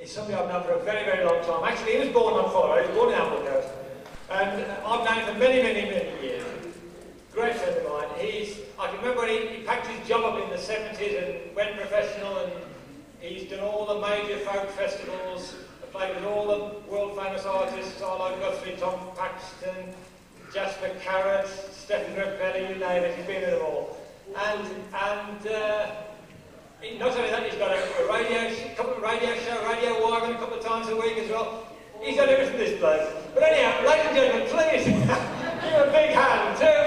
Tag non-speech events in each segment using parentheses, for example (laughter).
is somebody I've known for a very, very long time. Actually, he was born on Foro, he was born in Amblecote. And I've known him for many, many, many years. Great friend of mine. He's, I can remember he, he packed his job up in the 70s and went professional and he's done all the major folk festivals, played with all the world famous artists, Arlo Guthrie, Tom Paxton, Jasper Carrott, Stephen Rebelli, you name it, he's been in them all. And, and uh, not only that, he's got a, radio, a couple of radio show, radio wagon a couple of times a week as well. He's got everything this place. But anyhow, ladies and gentlemen, please (laughs) give a big hand to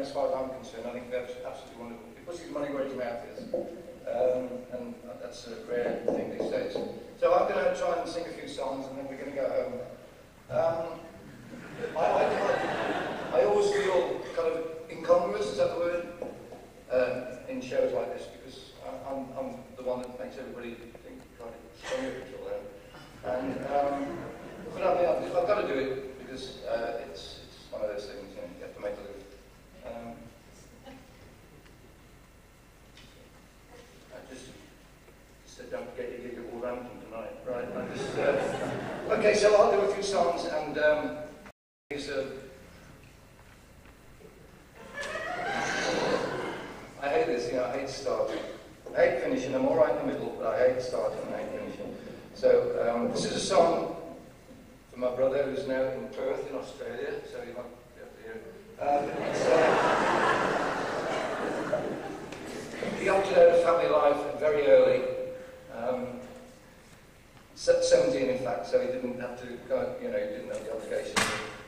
as far as I'm concerned, I think that's absolutely wonderful. He puts his money where his mouth is. Um, and that's a rare thing these days. So I'm going to try and sing a few songs and then we're going to go home. Um, I, I, I, always feel kind of incongruous, is that the word, um, in shows like this because I, am I'm, I'm the one that makes everybody think kind of stronger control there. And, um, but I mean, I've, I've got to do it because uh, it's, it's one of those things. Um, I just said, don't forget your gig your all ranking tonight, right? I just, uh, (laughs) okay, so I'll do a few songs and um, these. I hate this, you know, I hate starting. I hate finishing, I'm alright in the middle, but I hate starting, I hate finishing. So, um, this is a song for my brother who's now in Perth in Australia, so he. might um, he opted out of family life very early, um, 17 in fact, so he didn't have to, you know, he didn't have the obligation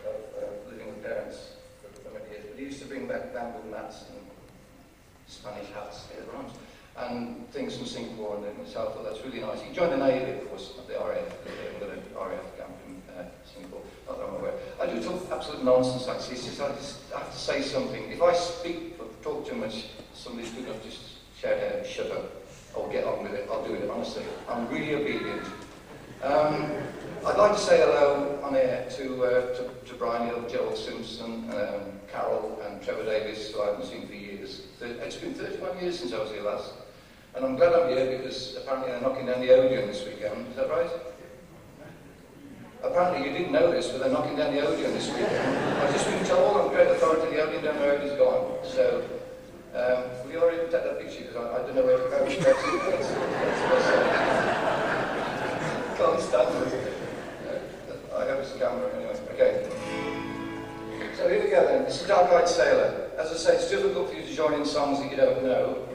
of, uh, living with parents for, for, many years. But he used to bring back bamboo mats and Spanish hats, arms, and things from Singapore and himself thought that's really nice. He joined the Navy, of course, at the RAF, the, the RAF camp Singapore, not that I'm aware. I do talk absolute nonsense like this. It's just, I have to say something. If I speak or talk too much, somebody's good enough to just shout out and shut up. I'll get on with it. I'll do it, honestly. I'm really obedient. Um, I'd like to say hello on air to, uh, to, to Brian Hill, Gerald Simpson, um, Carol and Trevor Davis, who I haven't seen for years. It's been 31 years since I was here last. And I'm glad I'm here because apparently they're knocking down the Odeon this weekend. Is that right? Apparently you didn't know this, but they're knocking down the Odeon this week. I've just been told on great authority the Odeon down the road is gone. So, um, will you already take that picture? Because I, I, don't know where to go. That's, that's, uh, can't stand it. Uh, I have a camera anyway. Okay. So here we go then. This is Dark Eyed Sailor. As I say, it's difficult for you to join in songs that you don't know.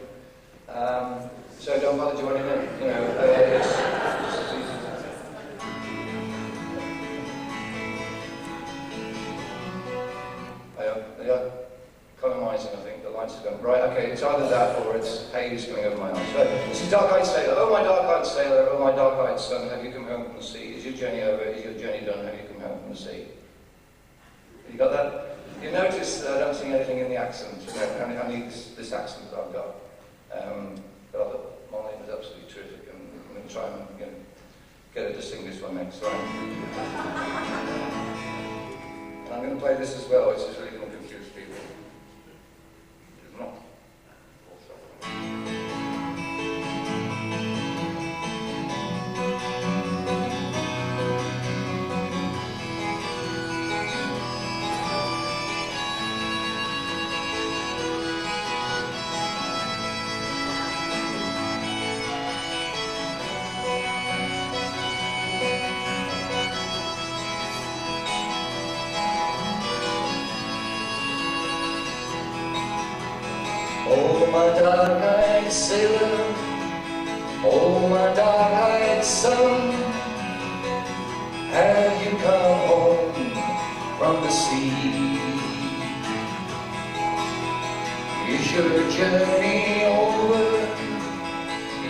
Um, so don't bother joining in. You know, uh, it's, it's they are economizing, I think, the lights are going bright. Okay, it's either that or it's haze coming over my eyes. But it's dark-eyed sailor, oh my dark-eyed sailor, oh my dark-eyed son, have you come home from the sea? Is your journey over? Is your journey done? Have you come home from the sea? Have you got that? You notice that I don't see anything in the accent, I need only, this, this accent that I've got. Um, but I thought name is absolutely terrific, and I'm going to try and you know, get her to sing this one next time. and I'm going to play this as well. It's sailor Oh, my dark-eyed son Have you come home from the sea? Is your journey over?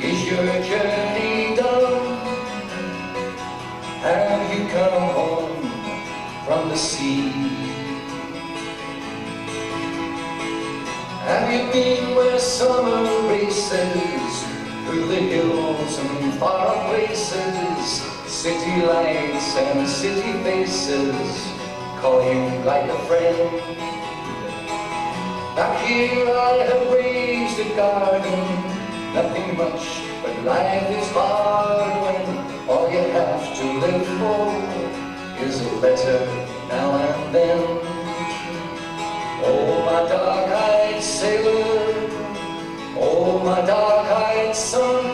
Is your journey done? Have you come home from the sea? Have you been summer races through the hills and far places? City lights and city faces call you like a friend. Back here I have raised a garden, nothing much, but life is hard when all you have to live for is a letter now and then. Oh, my dark-eyed sailor, my dark-eyed son,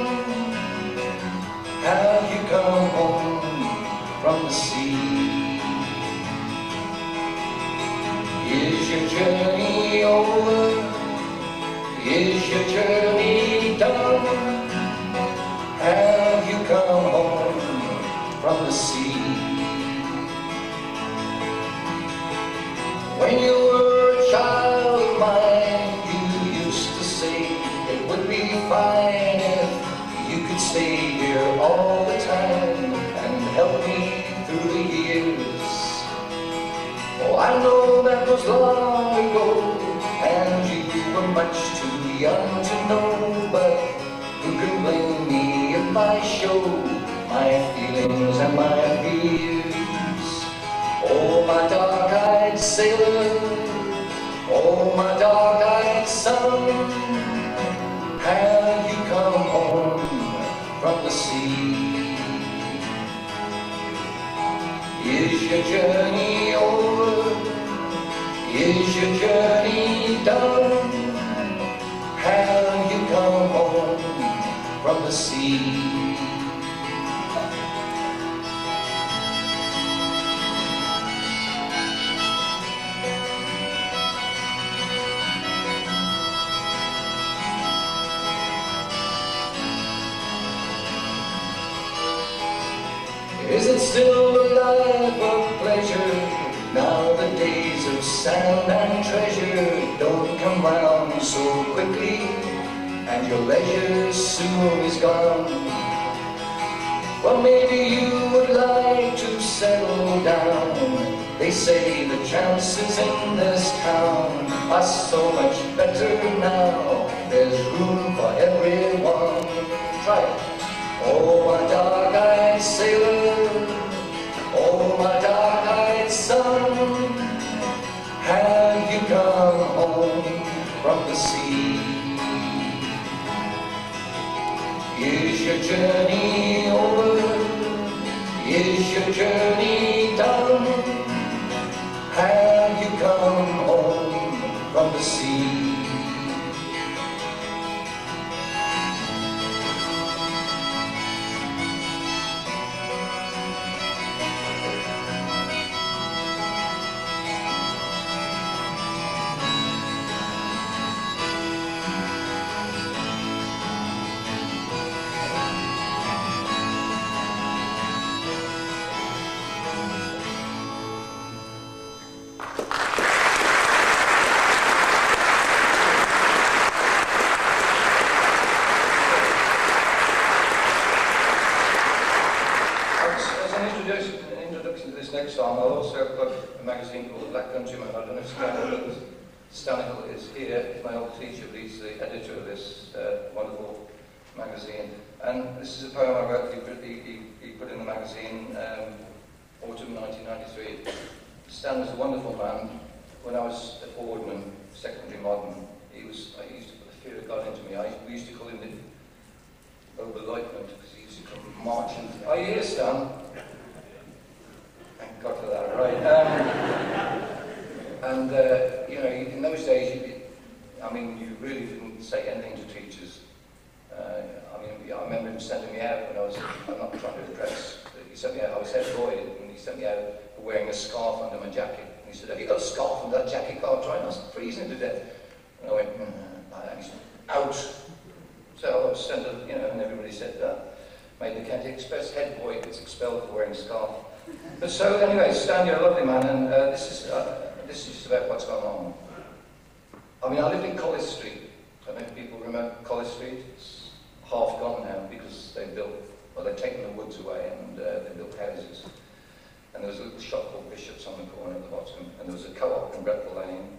long ago, and you were much too young to know, but who can blame me if I show my feelings and my fears? Oh, my dark-eyed sailor, oh, my dark-eyed son, have you come home from the sea? Is your journey your journey done? Have you come home from the sea? And your leisure soon is gone. Well, maybe you would like to settle down. They say the chances in this town are so much better now. Magazine. And this is a poem I wrote, he, put- he, he, put in the magazine um, autumn 1993. Stan was a wonderful man. When I was at Ordman, secondary modern, he was, I used to put the fear of God into me. I, we used to call him the overlieutenant because he used to come marching. Are you here, Stan? Thank God for that, right. Um, and, uh, you know, in those days, you, I mean, you really didn't say anything to teachers. Uh, I remember him sending me out when I was, I'm not trying to address, he sent me out, I was head boy, and he sent me out wearing a scarf under my jacket. And he said, have you got a scarf under that jacket, Carl? Try not freezing to death. And I went, mm, and he said, out. So I was sent, a, you know, and everybody said that. Made the County Express head boy gets expelled for wearing a scarf. But so anyway, Stan, you're a lovely man, and uh, this is uh, this is just about what's going on. I mean, I lived in Collis Street. I don't know if people remember Collis Street. It's half gone now because they built, well, they've taken the woods away and uh, they built houses. And there was a little shop called Bishop's on the corner at the bottom, and there was a co-op in Brettell Lane,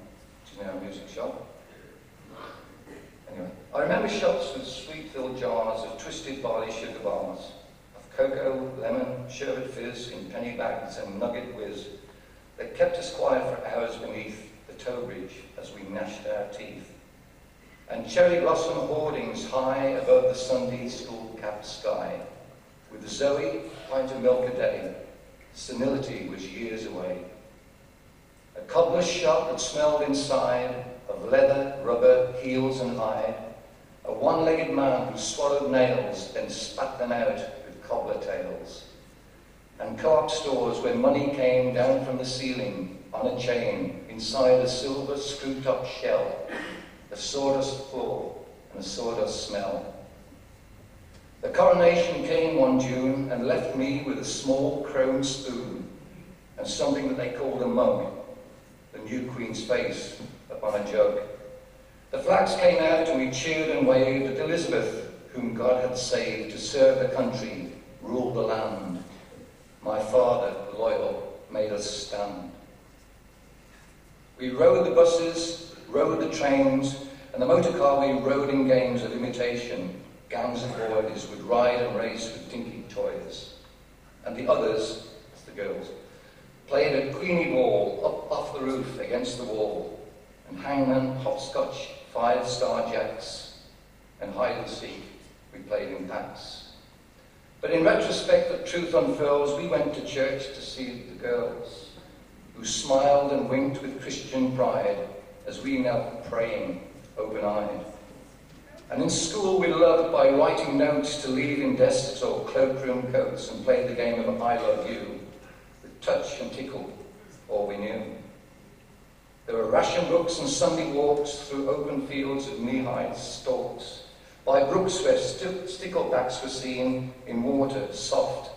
which is now a music shop. Anyway, I remember shops with sweet-filled jars of twisted barley sugar bars, of cocoa, lemon, sherbet fizz in penny bags and nugget whiz that kept us quiet for hours beneath the tow bridge as we gnashed our teeth. And cherry blossom hoardings high above the Sunday school cap sky, with Zoe, pint of milk a day, senility was years away. A cobbler's shop that smelled inside of leather, rubber, heels and hide. A one-legged man who swallowed nails, then spat them out with cobbler tails. And co-op stores where money came down from the ceiling on a chain inside a silver screw-top shell, a sawdust floor and a sawdust smell. The coronation came one June and left me with a small chrome spoon and something that they called a mug the new Queen's face upon a jug. The flags came out and we cheered and waved at Elizabeth, whom God had saved to serve the country, rule the land. My father, loyal, made us stand. We rode the buses, rode the trains, and the motor car we rode in games of imitation. Gangs of boys would ride and race with dinky toys. And the others, the girls, played at Queenie Ball up off the roof against the wall, and hangman, hopscotch, five-star jacks, and hide and seek we played in packs. But in retrospect, the truth unfurls, we went to church to see the girls, who smiled and winked with Christian pride as we knelt praying, open-eyed. And in school we loved by writing notes to leave in desks or cloakroom coats and play the game of I Love You with touch and tickle all we knew. There were ration books and Sunday walks through open fields of knee-high stalks, by brooks where st sticklebacks were seen in water soft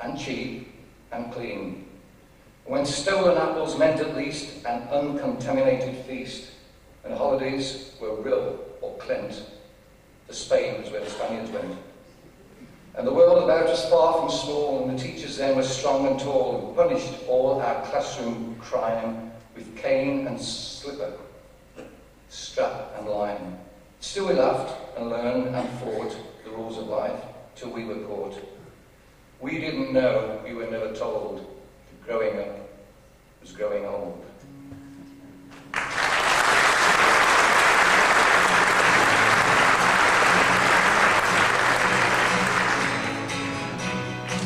and cheap and clean. When stolen apples meant at least an uncontaminated feast, and holidays were Rhyl or Clent. For Spain was where the Spaniards went. And the world about us far from small, and the teachers then were strong and tall, who punished all our classroom crime with cane and slipper, strap and line. Still we laughed and learned and fought the rules of life till we were caught. We didn't know, we were never told, growing up was growing old.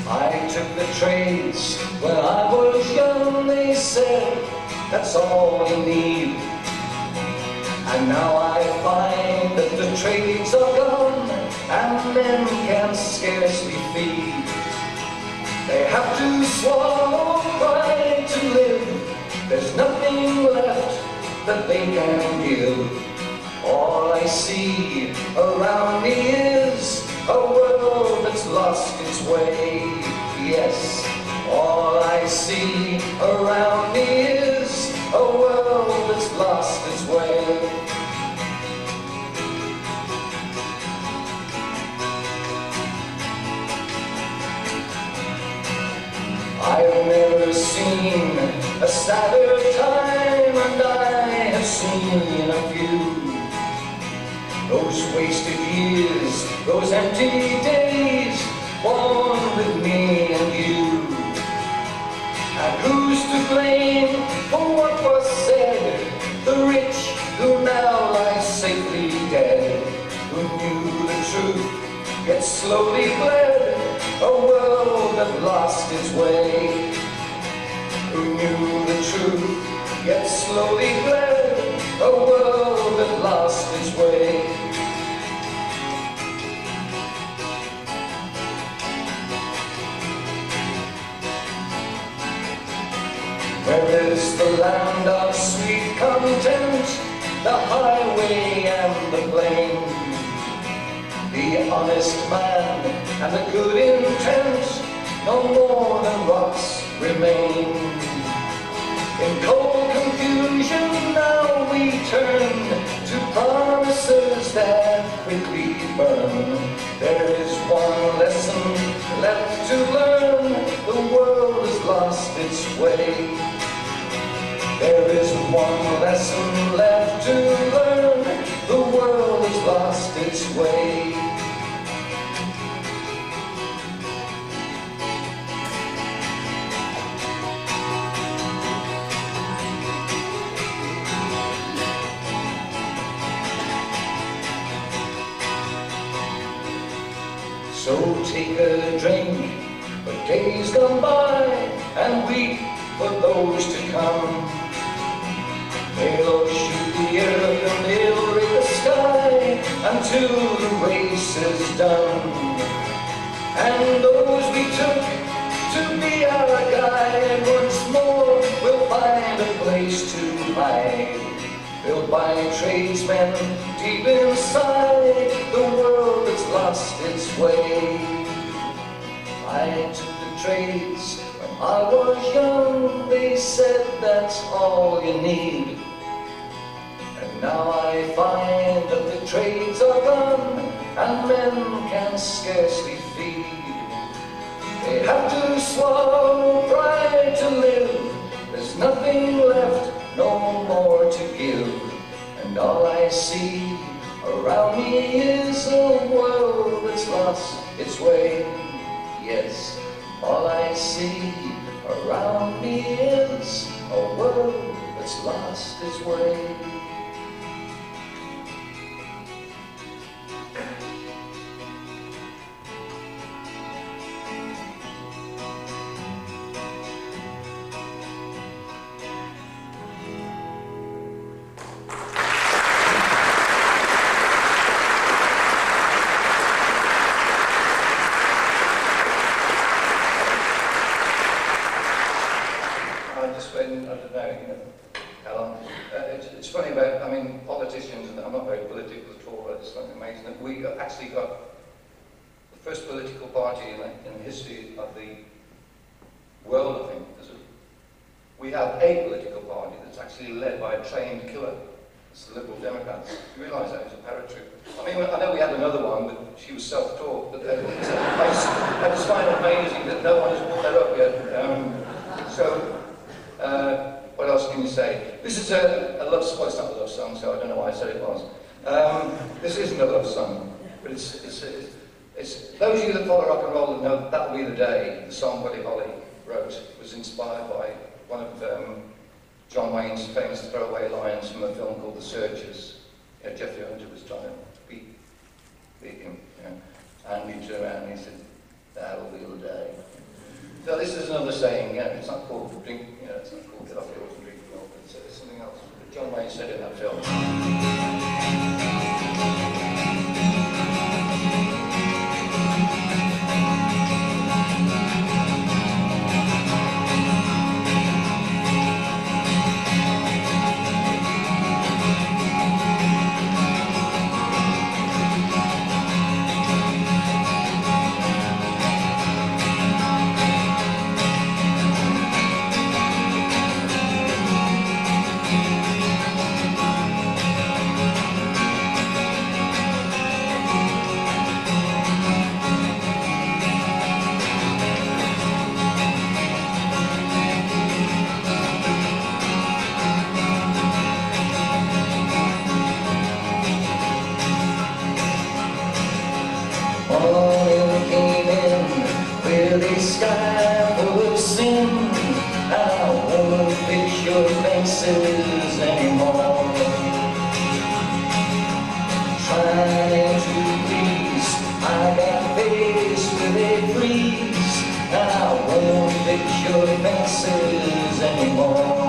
I took the trades when I was young. They said that's all you need. And now I find that the trades are gone and men can scarcely feed. They have to swallow they can give. All I see around me is a world that's lost its way yes, all I see around me is a world that's lost its way. I've never seen a sadder Those wasted years, those empty days, born with me and you. And who's to blame for what was said? The rich who now lie safely dead, who knew the truth, yet slowly bled, a world that lost its way. Who knew the truth, yet slowly bled, content, the highway and the plain? The honest man and the good intent, no more than rocks remain. In cold confusion now we turn to promises that quickly burn. There is one lesson left to learn, the world has lost its way. There is one lesson left to learn. The world has lost its way. So take a drink for days gone by and weep for those to come. They'll shoot the earth and they'll rake the sky until the race is done. And those we took to be our guide once more will find a place to hide. Built by tradesmen deep inside the world that's lost its way. I took the trades when I was young. They said that's all you need. Now I find that the trades are gone and men can scarcely feed. They have to swallow pride to live. There's nothing left, no more to give. And all I see around me is a world that's lost its way. Yes, all I see around me is a world that's lost its way. In the, history of the world, I think. There's a- We have a political party that's actually led by a trained killer. It's the Liberal Democrats. You realise that? It's a paratrooper. I mean, I know we had another one, but she was self-taught. But it's- I, I just find it amazing that no one has brought that up yet. Um, so, uh, what else can you say? This is a, a love song. Well, it's not a love song, so I don't know why I said it was. Um, this isn't a love song, but it's, it's, it's, it's those of you that follow rock and roll know that will be the day. The song Buddy Holly wrote was inspired by one of um, John Wayne's famous throwaway lines from a film called The Searchers. You Jeffrey Hunter was trying to beat, beat him, and he turned around and he said, "That will be the day." So this is another saying, it's not called drink, you know, it's not called get off your horse and drink milk, it's, it's something else. But John Wayne said in that film. Trying to please, I got faced with a freeze. I won't fix your fences anymore.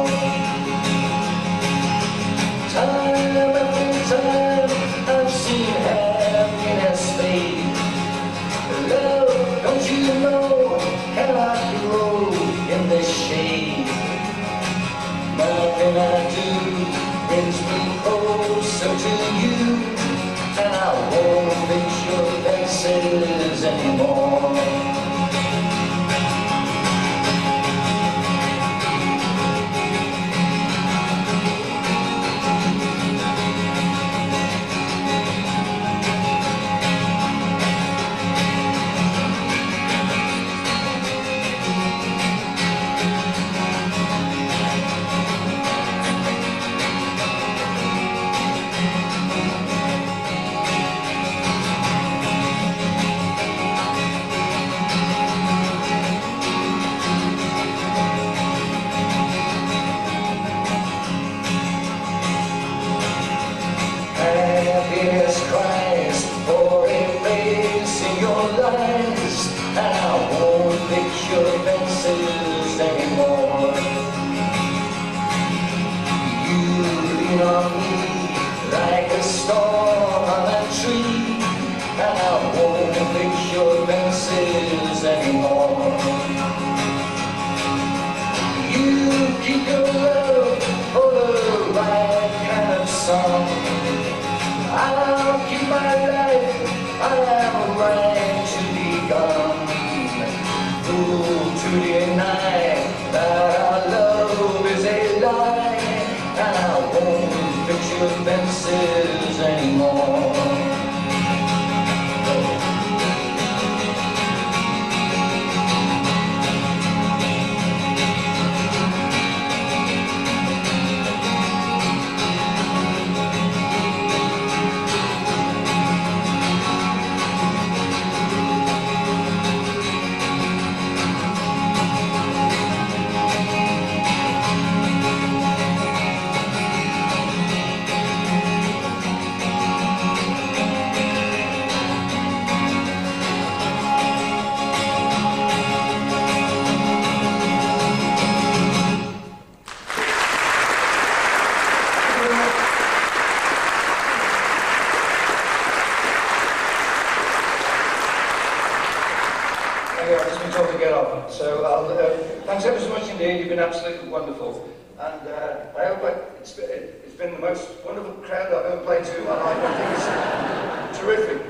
Thanks ever so much indeed. You've been absolutely wonderful. And uh, I hope I, it's, been- it's been the most wonderful crowd I've ever played to. And I think it's terrific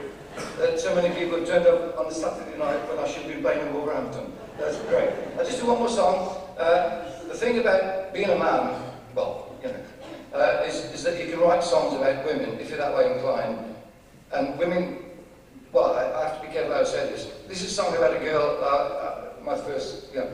that so many people have turned up on the Saturday night when I should be playing in Wolverhampton. That's great. I'll just do one more song. Uh, the thing about being a man, well, you know, uh, is, is that you can write songs about women if you're that way inclined. And women well, I, I have to be careful how I say this. This is a song about a girl, uh, uh, my first, you know,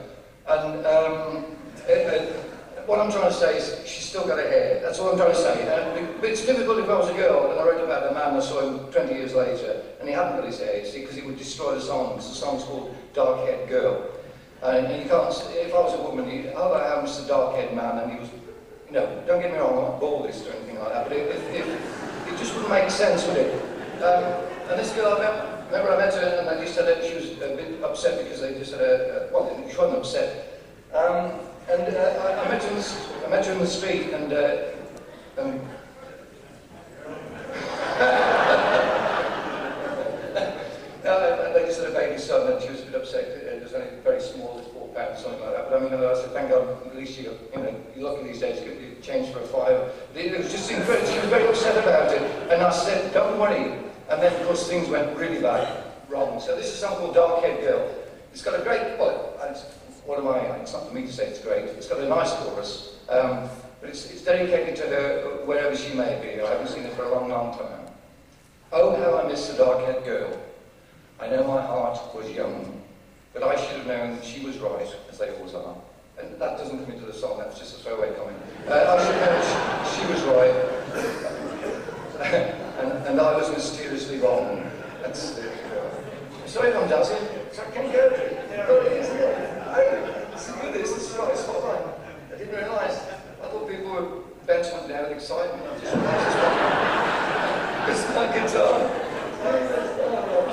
and um, it, it, what I'm trying to say is she's still got her hair. That's all I'm trying to say. And, it's difficult if I was a girl and I wrote about a man I saw him 20 years later and he hadn't got his hair, see, because he would destroy the song. Because the song's called Dark Haired Girl. And, and you can't, if I was a woman, you, oh, I have Mr. Dark Haired Man, and he was, you know, don't get me wrong, I'm not baldest or anything like that, but it, it, it, it just wouldn't make sense, would it? Um, and this girl, I met, remember I met her and I just said that she was a bit upset because they just had a, a well, she wasn't upset. Um, and uh, I, I, met her in the, I met her in the street and, uh, um, (laughs) just had a baby son and she was a bit upset. It was only very small, four pounds, something like that. But I mean, I said, thank God, at least you, you know, you're lucky these days, you change for a five. It was just incredible. She was very upset about it. And I said, don't worry. And then, of course, things went really bad, wrong. So this is song called Dark Haired Girl. It's got a great, well, it's, what am I, it's not for me to say it's great. It's got a nice chorus, um, but it's, it's dedicated to her wherever she may be. I haven't seen her for a long, long time. Oh, how I miss the dark-haired girl. I know my heart was young, but I should have known she was right, as they always are. And that doesn't come into the song, that's just a throwaway comment. Uh, I should have known she, she was right. (laughs) and, and I was mysteriously wrong. That's it. Sorry I'm. So can you go it? But it is, yeah. Is good, this is right. I didn't realise. I thought people were bent on down excitement. I just it's (laughs) my guitar.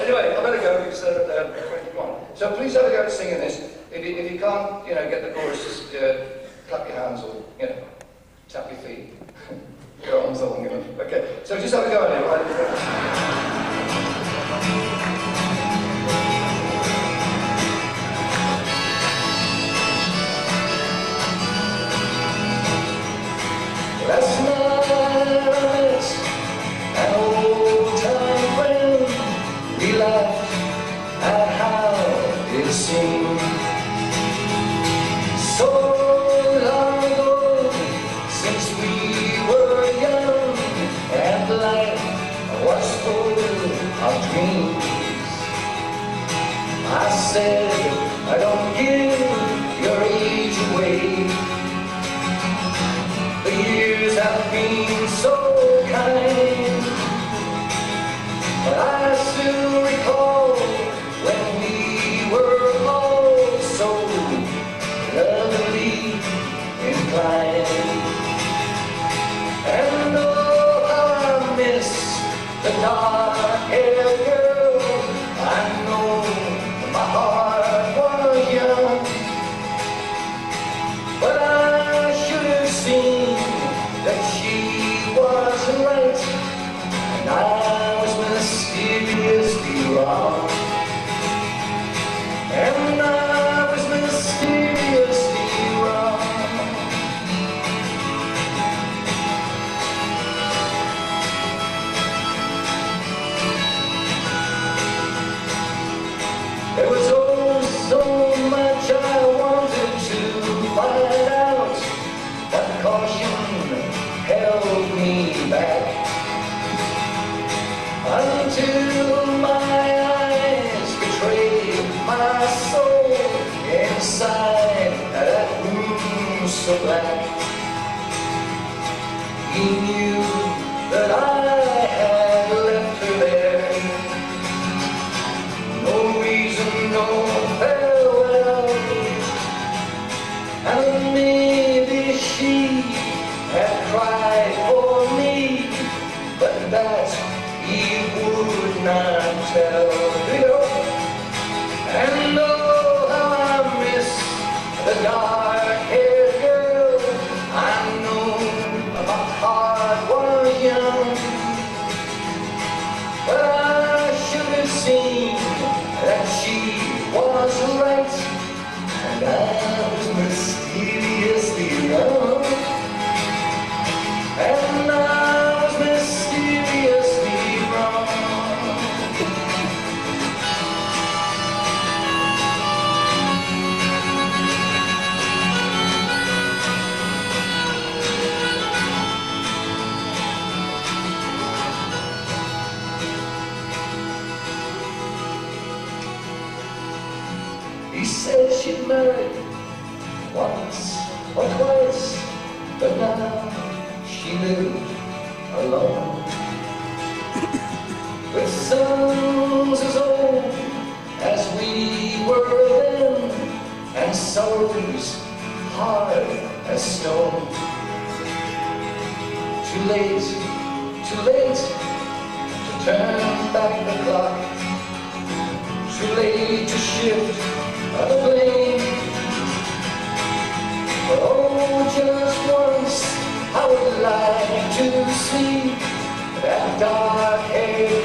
Anyway, I better go because uh, uh, on. So please have a go at singing this. If you, if you can't, you know, get the chorus, just uh, clap your hands or, you know, tap your feet. Long enough. Okay, so just have a go at it. Right? Full of dreams. I said, I don't give seems hard as stone. Too late, too late to turn back the clock. Too late to shift the blame. But oh, just once I would like to see that dark hair.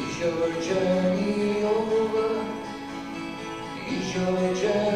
Is your journey over? Is your journey